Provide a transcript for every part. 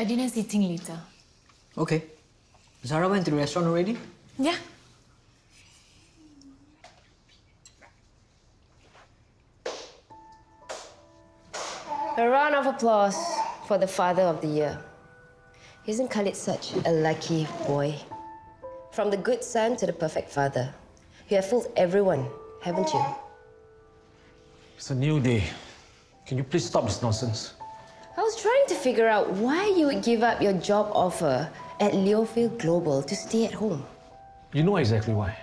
Cik Adina's eating later. Okay. Zara went to the restaurant already? Yeah. A round of applause for the father of the year. Isn't Khalid such a lucky boy? From the good son to the perfect father. You have fooled everyone, haven't you? It's a new day. Can you please stop this nonsense? I was trying to figure out why you would give up your job offer at Leofield Global to stay at home. You know exactly why.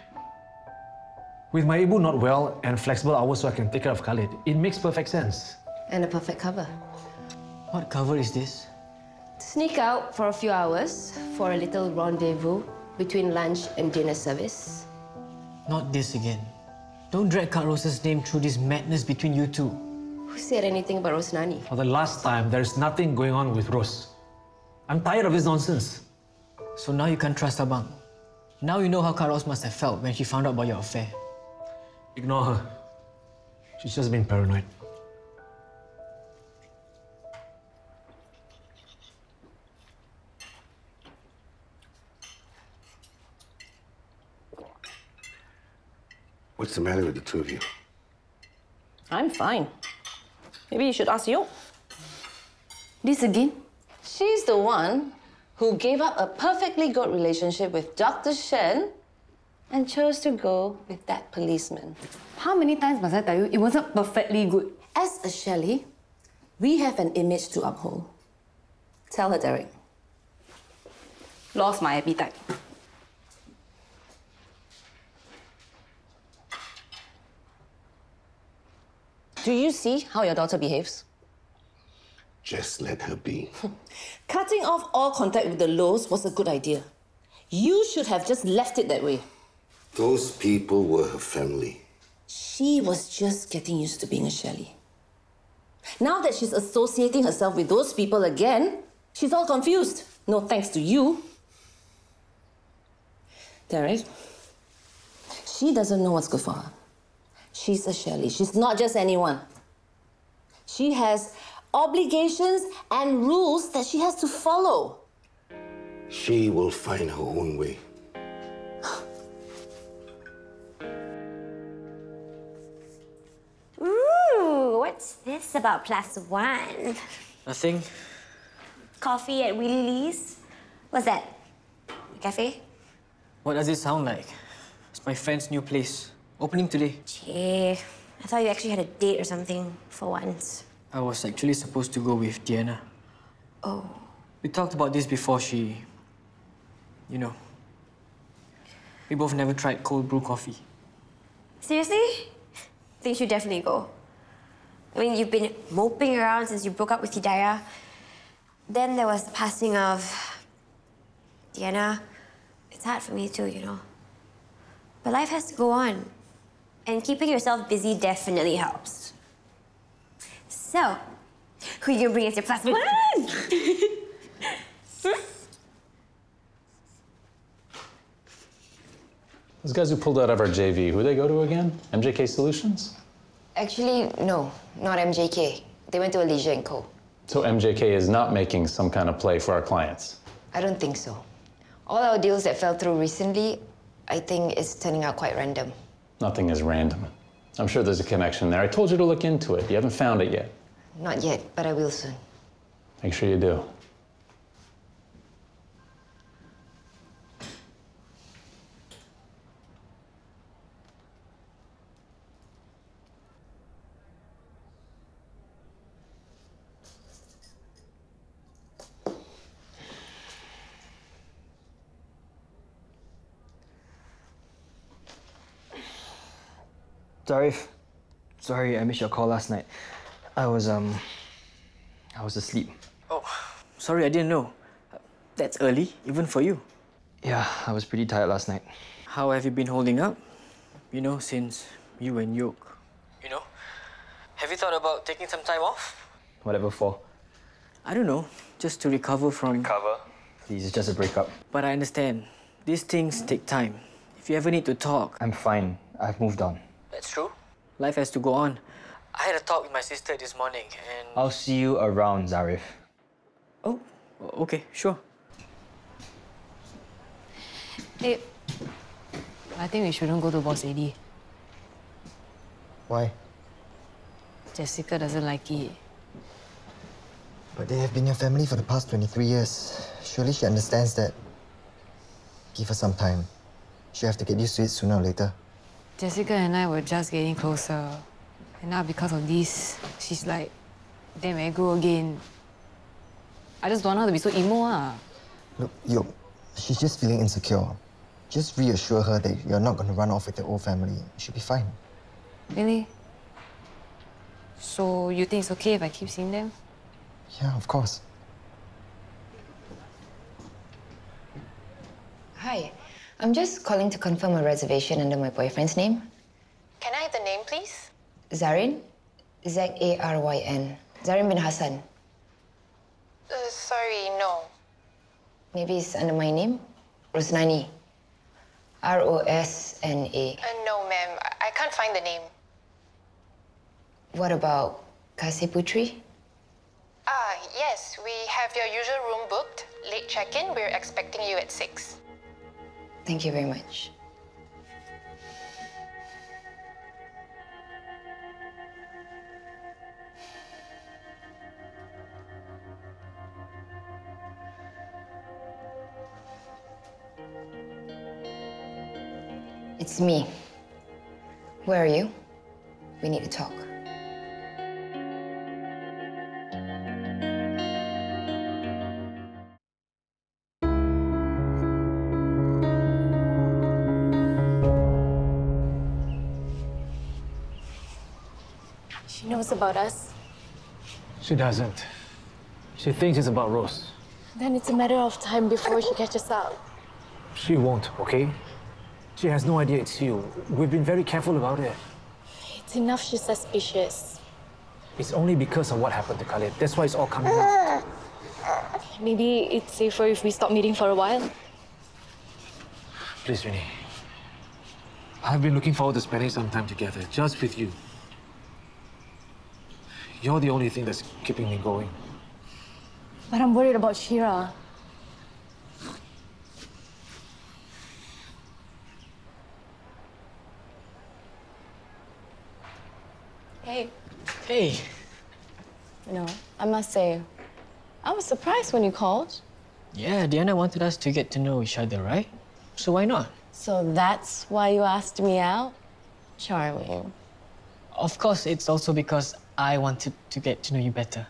With my Ibu not well and flexible hours so I can take care of Khalid, it makes perfect sense. And a perfect cover. What cover is this? To sneak out for a few hours for a little rendezvous between lunch and dinner service. Not this again. Don't drag Kak Rose's name through this madness between you two. Who said anything about Rosnani? For the last time, there's nothing going on with Rose. I'm tired of this nonsense. So now you can't trust Abang. Now you know how Kak Rose must have felt when she found out about your affair. Ignore her. She's just been paranoid. What's the matter with the two of you? I'm fine. Maybe you should ask Yoke. This again? She's the one who gave up a perfectly good relationship with Dr. Shen and chose to go with that policeman. How many times must I tell you it wasn't perfectly good? As a Shelley, we have an image to uphold. Tell her, Derek. Lost my appetite. Do you see how your daughter behaves? Just let her be. Cutting off all contact with the Lohs was a good idea. You should have just left it that way. Those people were her family. She was just getting used to being a Shelley. Now that she's associating herself with those people again, she's all confused. No thanks to you. Derek, she doesn't know what's good for her. She's a Shelley. She's not just anyone. She has obligations and rules that she has to follow. She will find her own way. Ooh, what's this about plus one? Nothing. Coffee at Willie Lee's? What's that? A cafe? What does it sound like? It's my friend's new place. Opening today. Chey, I thought you actually had a date or something for once. I was actually supposed to go with Deanna. Oh. We talked about this before she... You know. We both never tried cold brew coffee. Seriously? Think you should definitely go. I mean, you've been moping around since you broke up with Hidayah. Then there was the passing of Deanna. It's hard for me too, you know. But life has to go on. And keeping yourself busy definitely helps. So, who are you gonna bring as your plus one? Those guys who pulled out of our JV, who they go to again? MJK Solutions? Actually, no, not MJK. They went to Alicia & Co. So MJK is not making some kind of play for our clients. I don't think so. All our deals that fell through recently, I think it's turning out quite random. Nothing is random. I'm sure there's a connection there. I told you to look into it. You haven't found it yet. Not yet, but I will soon. Make sure you do. Zaryf, sorry I missed your call last night. I was, um, I was asleep. Oh, sorry, I didn't know. That's early, even for you. Yeah, I was pretty tired last night. How have you been holding up? You know, since you and Yoke. You know? Have you thought about taking some time off? Whatever for. I don't know, just to recover from... Recover? Please, it's just a breakup. But I understand. These things take time. If you ever need to talk... I'm fine. I've moved on. That's true. Life has to go on. I had a talk with my sister this morning and... I'll see you around, Zaryf. Oh, Okay, sure. Hey, I think we shouldn't go to Boss AD. Why? Jessica doesn't like it. But they have been your family for the past 23 years. Surely she understands that. Give her some time. She'll have to get used to it sooner or later. Jessica and I were just getting closer. And now because of this, she's like, damn aggro again. I just don't want her to be so emo ah. Look, yo, she's just feeling insecure. Just reassure her that you're not going to run off with the old family. She'll be fine. Really? So you think it's okay if I keep seeing them? Yeah, of course. Hi, I'm just calling to confirm a reservation under my boyfriend's name. Can I have the name, please? Zaryn? Z A R Y N. Zaryn bin Hassan. Uh, sorry, no. Maybe it's under my name? Rosnani. R O S N A. Uh, no, ma'am. I-, I can't find the name. What about Kasih Putri? Ah, yes. We have your usual room booked. Late check-in. We're expecting you at 6. Thank you very much. It's me. Where are you? We need to talk. She knows about us. She doesn't. She thinks it's about Rose. Then it's a matter of time before she catches up. She won't, okay? She has no idea it's you. We've been very careful about it. It's enough she's suspicious. It's only because of what happened to Khalid. That's why it's all coming out. Maybe it's safer if we stop meeting for a while. Please, Vinny. I've been looking forward to spending some time together, just with you. You're the only thing that's keeping me going. But I'm worried about Syirah. Hey, Hey, you know, I must say, I was surprised when you called. yeah, Deanna wanted us to get to know each other, right? So why not? So that's why you asked me out? Charming. Of course, it's also because I wanted to get to know you better.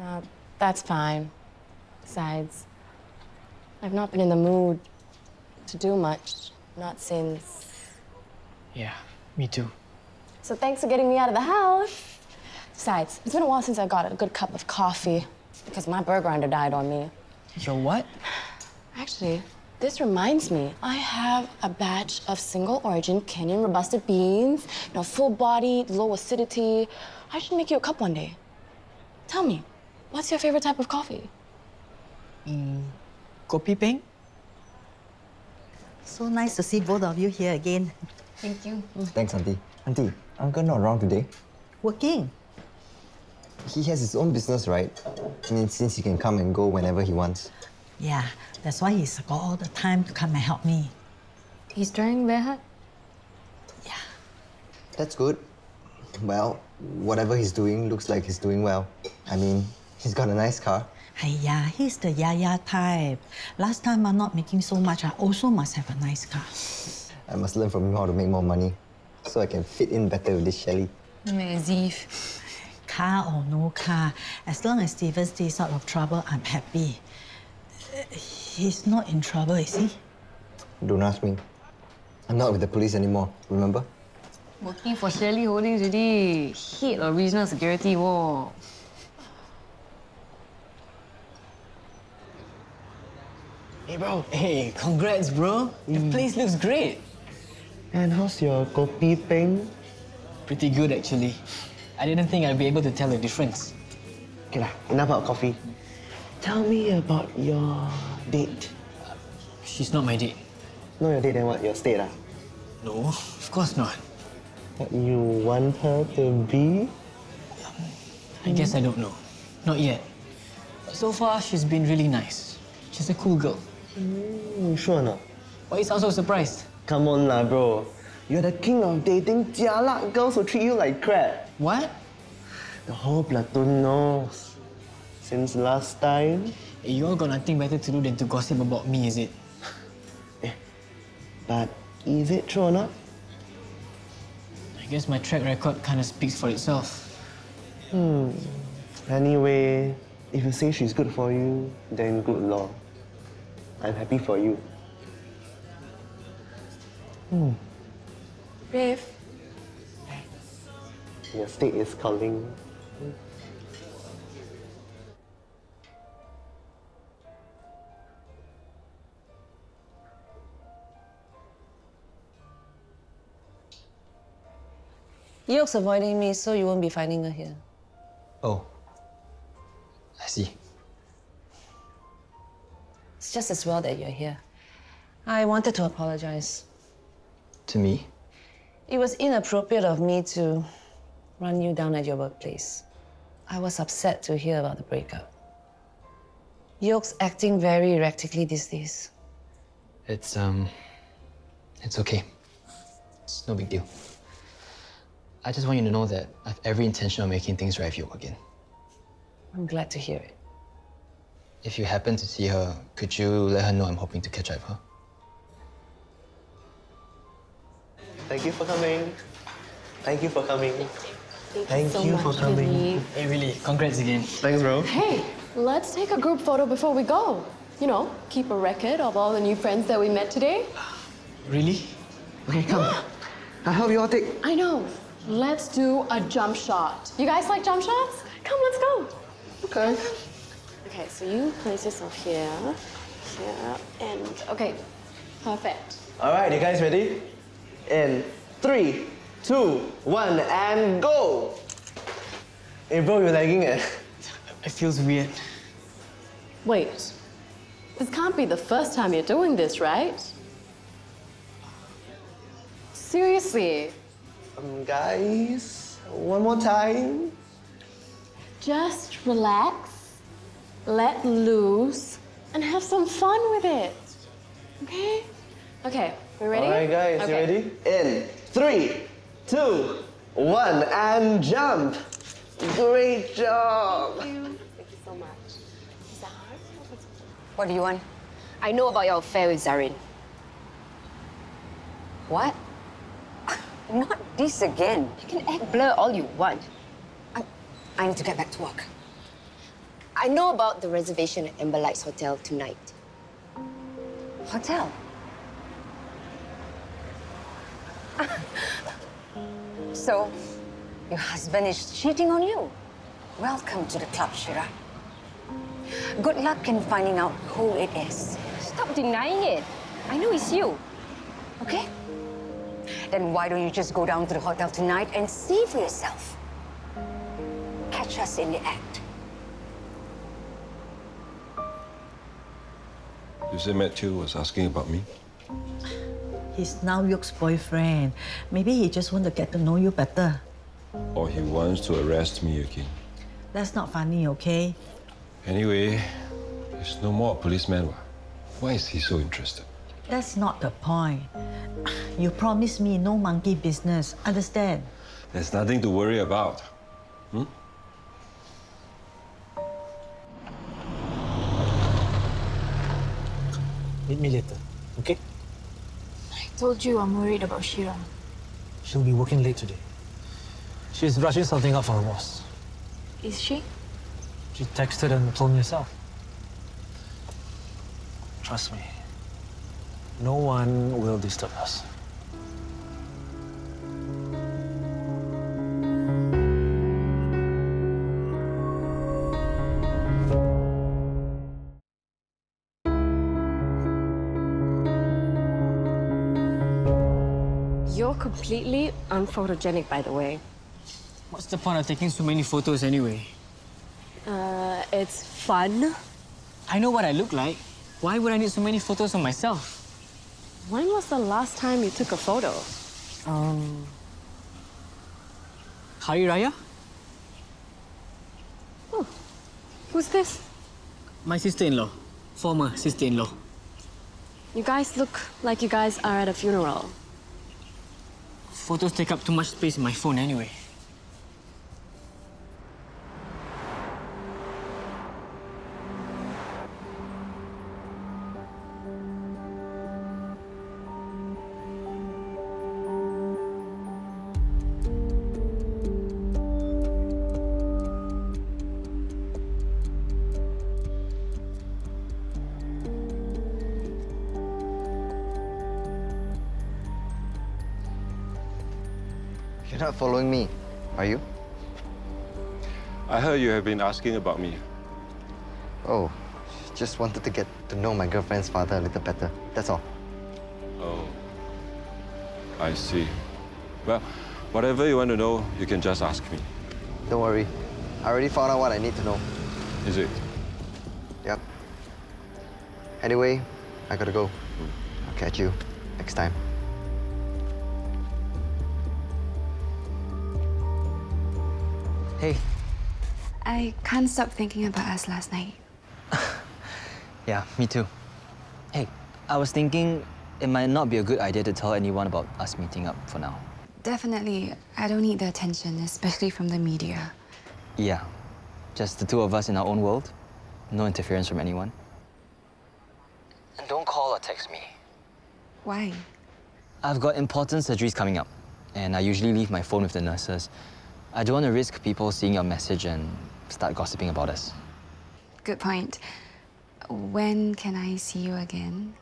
Uh, that's fine. Besides, I've not been in the mood to do much. Not since. Yeah, me too. So thanks for getting me out of the house. Besides, it's been a while since I got a good cup of coffee because my burr grinder died on me. Your what? Actually, this reminds me, I have a batch of single origin Kenyan robusta beans, you know, full body, low acidity. I should make you a cup one day. Tell me, what's your favorite type of coffee? Mm, Kopi Peng? So nice to see both of you here again. Thank you. Thanks, Auntie. Auntie, Uncle not around today. Working. He has his own business, right? I mean, since he can come and go whenever he wants. Yeah, that's why he's got all the time to come and help me. He's trying very hard. Yeah. That's good. Well, whatever he's doing looks like he's doing well. I mean, he's got a nice car. Hey, yeah, he's the Yaya type. Last time I'm not making so much, I also must have a nice car. I must learn from him how to make more money so I can fit in better with this Shelley. As if. Car or no car, as long as Steven stays out of trouble, I'm happy. Uh, He's not in trouble, is he? Don't ask me. I'm not with the police anymore, remember? Working for Shirley Holdings already. Head of regional security, whoa. Hey, bro. Hey, congrats, bro. The place looks great. And how's your kopi peng? Pretty good, actually. I didn't think I'd be able to tell the difference. Okay lah, enough about coffee. Tell me about your date. She's not my date. No, your date then what? Your state ah? No, of course not. What you want her to be? I guess I don't know. Not yet. So far, she's been really nice. She's a cool girl. Mm, sure or not? Why you sound so surprised? Come on lah, bro. You're the king of dating jialat girls who treat you like crap. What? The whole platoon knows. Since last time. Hey, you all got nothing better to do than to gossip about me, is it? But is it true or not? I guess my track record kind of speaks for itself. Hmm. Anyway, if you say she's good for you, then good law. I'm happy for you. Hmm. Rafe, Your state is calling. Yoke's avoiding me, so you won't be finding her here. Oh. I see. It's just as well that you're here. I wanted to apologize. To me? It was inappropriate of me to run you down at your workplace. I was upset to hear about the breakup. Yoke's acting very erratically these days. It's, um... It's okay. It's no big deal. I just want you to know that I have every intention of making things right with you again. I'm glad to hear it. If you happen to see her, could you let her know I'm hoping to catch up with her? Thank you for coming. Thank you for coming. Thank, Thank you you so for coming. Vivi. Hey, really, congrats again. Thanks, bro. Hey, let's take a group photo before we go. You know, keep a record of all the new friends that we met today. Really? Okay, come. I'll help you all take. I know. Let's do a jump shot. You guys like jump shots? Come, let's go. Okay. Okay, so you place yourself here, here, and okay, perfect. All right, you guys ready? In three, two, one, and go! Hey, bro, you're lagging it. Eh? It feels weird. Wait, this can't be the first time you're doing this, right? Seriously, Um, guys, one more time. just relax, let loose, and have some fun with it. Okay? Okay, we ready? All right, guys, you ready? In three, two, one, and jump! Great job! Thank you. Thank you so much. Is that hard? What do you want? I know about your affair with Zaryn. What? Not this again. You can act blur all you want. I, I need to get back to work. I know about the reservation at Amber Lights Hotel tonight. Hotel? So, your husband is cheating on you. Welcome to the club, Syirah. Good luck in finding out who it is. Stop denying it. I know it's you. Okay? Then why don't you just go down to the hotel tonight and see for yourself? Catch us in the act. You say Matthew was asking about me? He's now Yoke's boyfriend. Maybe he just wants to get to know you better. Or he wants to arrest me again? That's not funny, okay? Anyway, he's no more a policeman. Why is he so interested? That's not the point. You promised me no monkey business. Understand? There's nothing to worry about. Hmm? Meet me later, okay? I told you I'm worried about Syirah. She'll be working late today. She's rushing something up for her boss. Is she? She texted and told me herself. Trust me, no one will disturb us. You're completely unphotogenic, by the way. What's the point of taking so many photos anyway? Uh, it's fun. I know what I look like. Why would I need so many photos of myself? When was the last time you took a photo? Um. Hari Raya? Who's this? My sister-in-law. Former sister-in-law. You guys look like you guys are at a funeral. Photos take up too much space in my phone anyway. Not following me, are you? I heard you have been asking about me. Oh, just wanted to get to know my girlfriend's father a little better. That's all. Oh. I see. Well, whatever you want to know, you can just ask me. Don't worry. I already found out what I need to know. Is it? Yep. Anyway, I gotta go. Hmm. I'll catch you next time. Hey. I can't stop thinking about us last night. Yeah, me too. Hey, I was thinking it might not be a good idea to tell anyone about us meeting up for now. Definitely, I don't need the attention, especially from the media. Yeah, just the two of us in our own world. No interference from anyone. And don't call or text me. Why? I've got important surgeries coming up, and I usually leave my phone with the nurses. I don't want to risk people seeing your message and start gossiping about us. Good point. When can I see you again?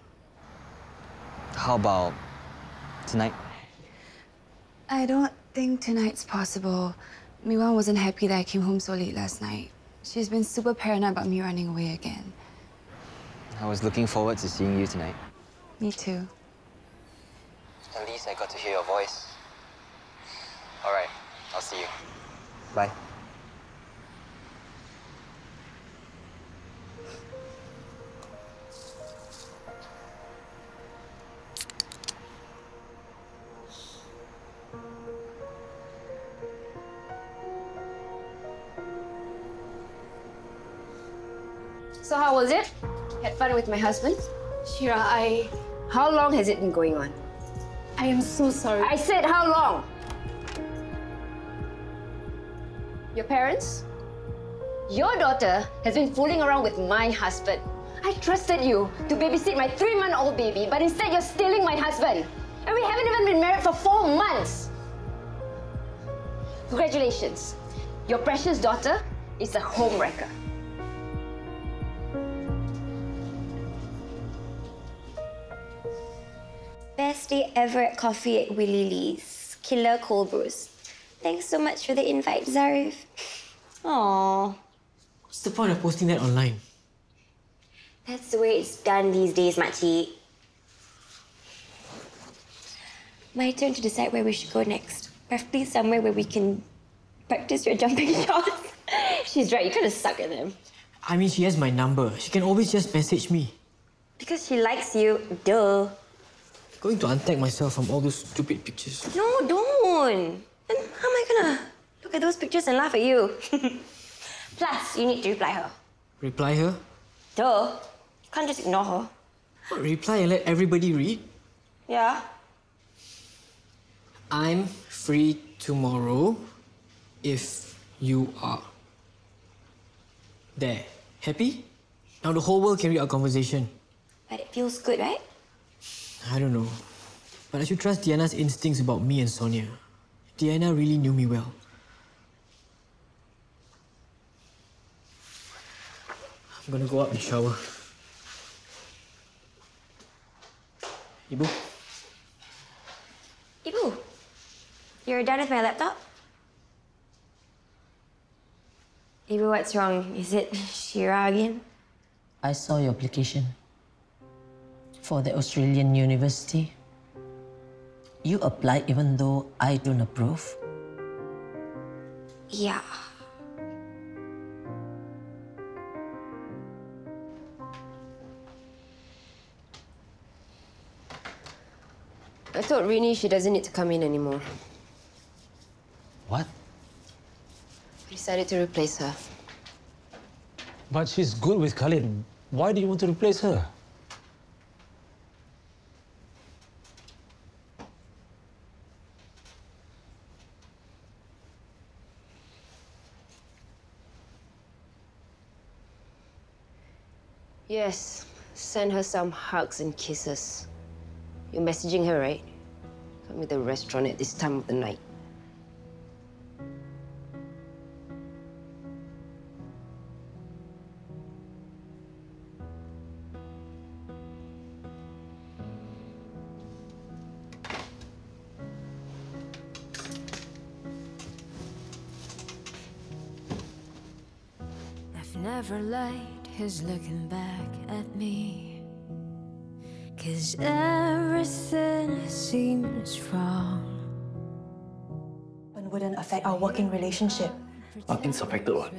How about tonight? I don't think tonight's possible. Miwan wasn't happy that I came home so late last night. She's been super paranoid about me running away again. I was looking forward to seeing you tonight. Me too. At least I got to hear your voice. All right, I'll see you. Bye. So how was it? Had fun with my husband? Syirah, I. How long has it been going on? I am so sorry. I said how long? Your parents? Your daughter has been fooling around with my husband. I trusted you to babysit my three-month-old baby, but instead you're stealing my husband. And we haven't even been married for four months. Congratulations. Your precious daughter is a homewrecker. Best day ever at coffee at Willie Lee's. Killer cold brews. Thanks so much for the invite, Zaryf. Aww. What's the point of posting that online? That's the way it's done these days, Machi. My turn to decide where we should go next. Preferably somewhere where we can practice your jumping shots. She's right, you kind of suck at them. I mean, she has my number. She can always just message me. Because she likes you, duh. Going to untag myself from all those stupid pictures. No, don't. Then how am I gonna look at those pictures and laugh at you? Plus, you need to reply her. Reply her? Duh. You can't just ignore her. What, reply and let everybody read? Yeah. I'm free tomorrow if you are. There. Happy? Now the whole world can read our conversation. But it feels good, right? I don't know. But I should trust Deanna's instincts about me and Sonia. Deanna really knew me well. I'm gonna go up and shower. Ibu, Ibu, you're done with my laptop? Ibu, what's wrong? Is it Syirah again? I saw your application for the Australian university. You applied even though I don't approve. Yeah. I told Rini she doesn't need to come in anymore. What? I decided to replace her. But she's good with Khalid. Why do you want to replace her? Yes, send her some hugs and kisses. You're messaging her, right? Come to the restaurant at this time of the night. Liked his looking back at me. Cause everything seems wrong. It wouldn't affect our working relationship. Nothing's affected what?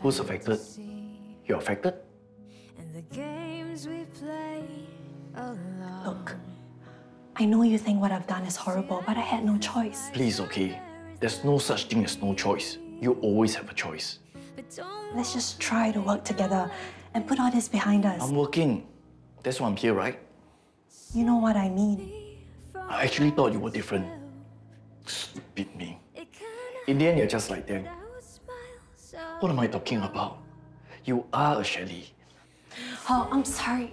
Who's affected? You're affected? And the games we play alone. Look, I know you think what I've done is horrible, but I had no choice. Please, okay? There's no such thing as no choice. You always have a choice. Let's just try to work together and put all this behind us. I'm working. That's why I'm here, right? You know what I mean. I actually thought you were different. Stupid me. In the end, you're just like them. What am I talking about? You are a Shelley. Oh, I'm sorry.